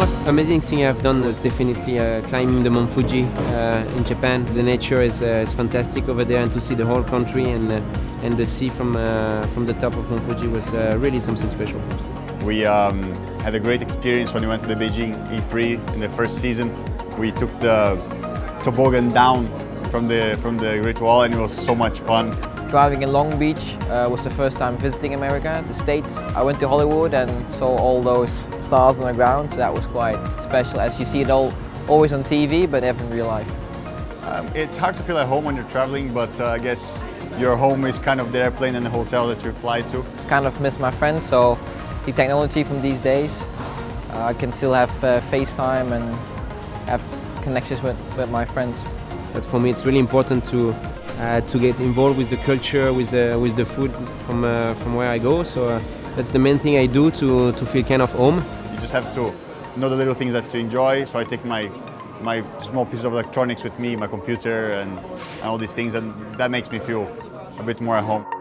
most amazing thing I've done was definitely uh, climbing the Mount Fuji uh, in Japan. The nature is, uh, is fantastic over there, and to see the whole country and uh, and the sea from uh, from the top of Mount Fuji was uh, really something special. We um, had a great experience when we went to the Beijing ePrix in the first season. We took the toboggan down from the from the Great Wall, and it was so much fun. Driving in Long Beach uh, was the first time visiting America, the States. I went to Hollywood and saw all those stars on the ground, so that was quite special as you see it all always on TV but never in real life. Um, it's hard to feel at home when you're traveling, but uh, I guess your home is kind of the airplane and the hotel that you fly to. Kind of miss my friends, so the technology from these days, uh, I can still have uh, FaceTime and have connections with, with my friends. But for me, it's really important to uh, to get involved with the culture, with the with the food from uh, from where I go. So uh, that's the main thing I do to to feel kind of home. You just have to know the little things that you enjoy. So I take my my small piece of electronics with me, my computer, and, and all these things, and that makes me feel a bit more at home.